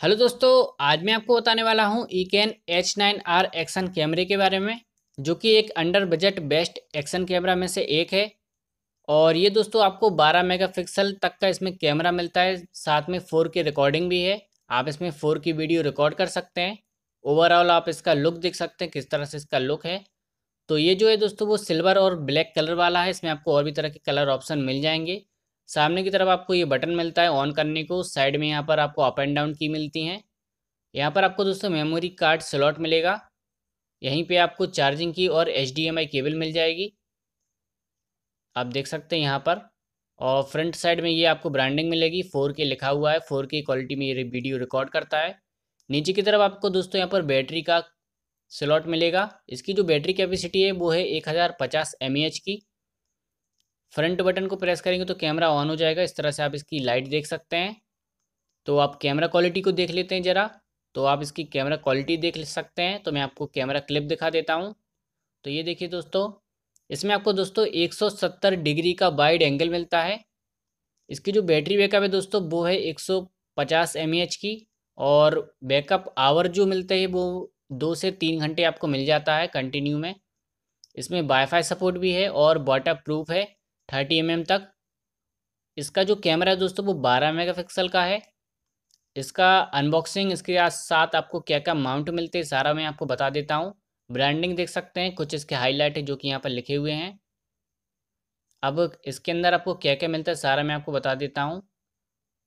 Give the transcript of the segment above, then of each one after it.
Hello दोस्तों, आज मैं आपको बताने वाला हूँ EKEN H nine R action कैमरे के बारे में, जो कि एक under budget best action camera में से एक है। और ये दोस्तों आपको 12 मेगापिक्सल तक का इसमें कैमरा मिलता है, साथ में फ़ोर की रिकॉर्डिंग भी है। आप इसमें फ़ोर की वीडियो रिकॉर्ड कर सकते हैं। ओवरऑल आप इसका लुक देख सकते हैं, किस तरह से इसका लुक है। तो ये जो है दोस्तों, वो सिल्वर और ब्लैक कलर वाला है। इसमें आपको और भी तरह के कलर ऑप्शन मिल जाएँगे। सामने की तरफ़ आपको ये बटन मिलता है ऑन करने को। साइड में यहाँ पर आपको अप एंड डाउन की मिलती हैं। यहाँ पर आपको दोस्तों मेमोरी कार्ड स्लॉट मिलेगा। यहीं पे आपको चार्जिंग की और एचडीएमआई केबल मिल जाएगी। आप देख सकते हैं यहाँ पर। और फ्रंट साइड में ये आपको ब्रांडिंग मिलेगी। फोर के लिखा हुआ है। फोर के क्वालिटी में ये वीडियो रिकॉर्ड करता है। नीचे की तरफ़ आपको दोस्तों यहाँ पर बैटरी का स्लॉट मिलेगा। इसकी जो बैटरी कैपेसिटी है वो है एक हज़ार पचास एम की। फ्रंट बटन को प्रेस करेंगे तो कैमरा ऑन हो जाएगा। इस तरह से आप इसकी लाइट देख सकते हैं। तो आप कैमरा क्वालिटी को देख लेते हैं ज़रा। तो आप इसकी कैमरा क्वालिटी देख सकते हैं। तो मैं आपको कैमरा क्लिप दिखा देता हूँ। तो ये देखिए दोस्तों, इसमें आपको दोस्तों 170 डिग्री का वाइड एंगल मिलता है। इसकी जो बैटरी बैकअप है दोस्तों, वो है 150 एच की और बैकअप आवर जो मिलते हैं वो दो से तीन घंटे आपको मिल जाता है कंटिन्यू में। इसमें वाईफाई सपोर्ट भी है और वाटर प्रूफ है। थर्टी एम तक। इसका जो कैमरा है दोस्तों, वो बारह मेगापिक्सल का है। इसका अनबॉक्सिंग इसके साथ आपको क्या क्या माउंट मिलते हैं, सारा मैं आपको बता देता हूँ। ब्रांडिंग देख सकते हैं, कुछ इसके हाईलाइट है जो कि यहाँ पर लिखे हुए हैं। अब इसके अंदर आपको क्या क्या मिलता है, सारा मैं आपको बता देता हूँ।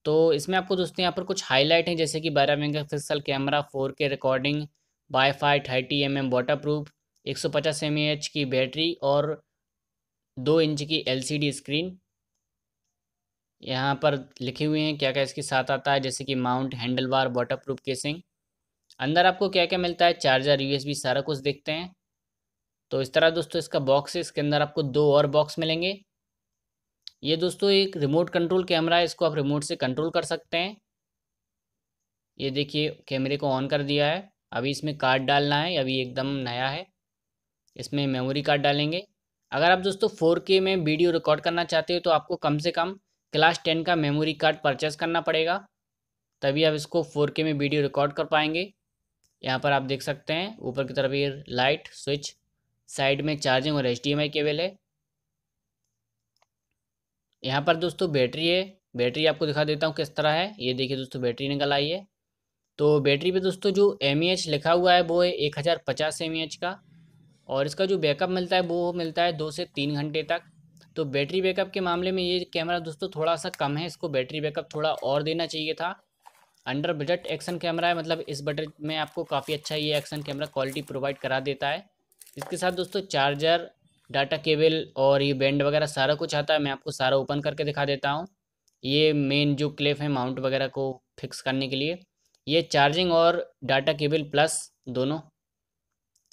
तो इसमें आपको दोस्तों यहाँ पर कुछ हाईलाइट हैं, जैसे कि बारह mega pixel camera four K recording wifi thirty M M waterproof एक सौ पचास एम एच की बैटरी और दो इंच की एलसीडी स्क्रीन यहाँ पर लिखे हुए हैं क्या क्या इसके साथ आता है, जैसे कि mount handlebar waterproof casing अंदर आपको क्या क्या मिलता है चार्जर यूएसबी सारा कुछ देखते हैं। तो इस तरह दोस्तों इसका बॉक्स है, इसके अंदर आपको दो और बॉक्स मिलेंगे। ये दोस्तों एक रिमोट कंट्रोल कैमरा है, इसको आप रिमोट से कंट्रोल कर सकते हैं। ये देखिए कैमरे को ऑन कर दिया है। अभी इसमें कार्ड डालना है, अभी एकदम नया है। इसमें मेमोरी कार्ड डालेंगे। अगर आप दोस्तों फोर के में वीडियो रिकॉर्ड करना चाहते हो तो आपको कम से कम क्लास टेन का मेमोरी कार्ड परचेस करना पड़ेगा। तभी आप इसको फोर के में वीडियो रिकॉर्ड कर पाएँगे। यहाँ पर आप देख सकते हैं, ऊपर की तरफ़ ये लाइट स्विच, साइड में चार्जिंग और एच केबल है। यहाँ पर दोस्तों बैटरी है, बैटरी आपको दिखा देता हूँ किस तरह है। ये देखिए दोस्तों, बैटरी निकल आई है। तो बैटरी पे दोस्तों जो एम लिखा हुआ है, वो है एक हज़ार पचास एम का। और इसका जो बैकअप मिलता है, वो मिलता है दो से तीन घंटे तक। तो बैटरी बैकअप के मामले में ये कैमरा दोस्तों थोड़ा सा कम है, इसको बैटरी बैकअप थोड़ा और देना चाहिए था। अंडर बजट एक्शन कैमरा है मतलब इस बजट में आपको काफ़ी अच्छा ये एक्शन कैमरा क्वालिटी प्रोवाइड करा देता है। इसके साथ दोस्तों चार्जर, डाटा केबल और ये बैंड वगैरह सारा कुछ आता है, मैं आपको सारा ओपन करके दिखा देता हूँ। ये मेन जो क्लिप है माउंट वगैरह को फिक्स करने के लिए। ये चार्जिंग और डाटा केबल प्लस दोनों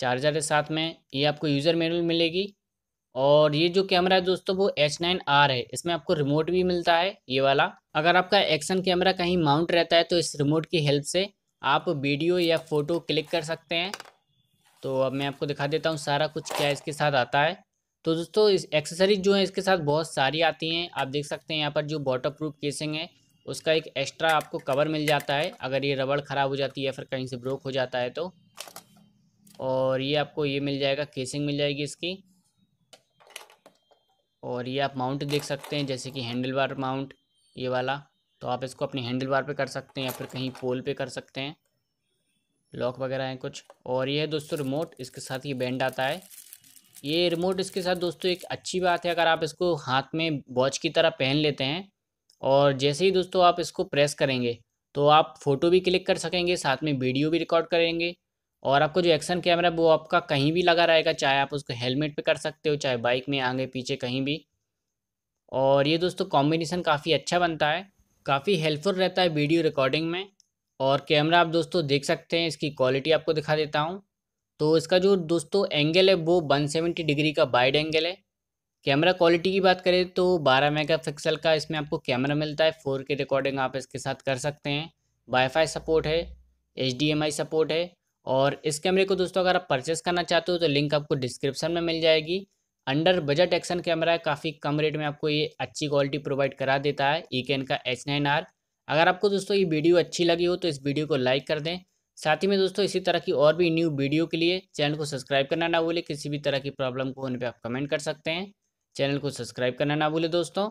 चार्जर के साथ में, ये आपको यूज़र मैनुअल मिलेगी। और ये जो कैमरा है दोस्तों, वो एच नाइन आर है। इसमें आपको रिमोट भी मिलता है, ये वाला। अगर आपका एक्शन कैमरा कहीं माउंट रहता है तो इस रिमोट की हेल्प से आप वीडियो या फ़ोटो क्लिक कर सकते हैं। तो अब मैं आपको दिखा देता हूँ सारा कुछ क्या इसके साथ आता है। तो दोस्तों, इस एक्सेसरीज जो है, इसके साथ बहुत सारी आती हैं। आप देख सकते हैं यहाँ पर जो वाटर प्रूफ केसिंग है, उसका एक एक्स्ट्रा आपको कवर मिल जाता है। अगर ये रबड़ ख़राब हो जाती है या फिर कहीं से ब्रोक हो जाता है तो। और ये आपको ये मिल जाएगा केसिंग मिल जाएगी इसकी। और ये आप माउंट देख सकते हैं, जैसे कि हैंडल बार माउंट ये वाला। तो आप इसको अपनी हैंडल बार पे कर सकते हैं या फिर कहीं पोल पे कर सकते हैं। लॉक वगैरह हैं कुछ। और ये है दोस्तों रिमोट इसके साथ ये बैंड आता है। ये रिमोट इसके साथ दोस्तों एक अच्छी बात है, अगर आप इसको हाथ में वॉच की तरह पहन लेते हैं। और जैसे ही दोस्तों आप इसको प्रेस करेंगे तो आप फ़ोटो भी क्लिक कर सकेंगे, साथ में वीडियो भी रिकॉर्ड करेंगे। और आपको जो एक्शन कैमरा है, वो आपका कहीं भी लगा रहेगा, चाहे आप उसको हेलमेट पे कर सकते हो, चाहे बाइक में, आगे, पीछे, कहीं भी। और ये दोस्तों कॉम्बिनेशन काफ़ी अच्छा बनता है, काफ़ी हेल्पफुल रहता है वीडियो रिकॉर्डिंग में। और कैमरा आप दोस्तों देख सकते हैं, इसकी क्वालिटी आपको दिखा देता हूँ। तो इसका जो दोस्तों एंगल है, वो वन सेवेंटी डिग्री का वाइड एंगल है। कैमरा क्वालिटी की बात करें तो बारह मेगापिक्सल का इसमें आपको कैमरा मिलता है। फोर के रिकॉर्डिंग आप इसके साथ कर सकते हैं। वाईफाई सपोर्ट है एचडीएमआई सपोर्ट है। और इस कैमरे को दोस्तों अगर आप परचेस करना चाहते हो तो लिंक आपको डिस्क्रिप्शन में मिल जाएगी। अंडर बजट एक्शन कैमरा है, काफ़ी कम रेट में आपको ये अच्छी क्वालिटी प्रोवाइड करा देता है ई कैन का एच अगर आपको दोस्तों ये वीडियो अच्छी लगी हो तो इस वीडियो को लाइक कर दें। साथ ही में दोस्तों इसी तरह की और भी न्यू वीडियो के लिए चैनल को सब्सक्राइब करना ना भूलें, किसी भी तरह की प्रॉब्लम को होने पर आप कमेंट कर सकते हैं। चैनल को सब्सक्राइब करना ना भूलें दोस्तों।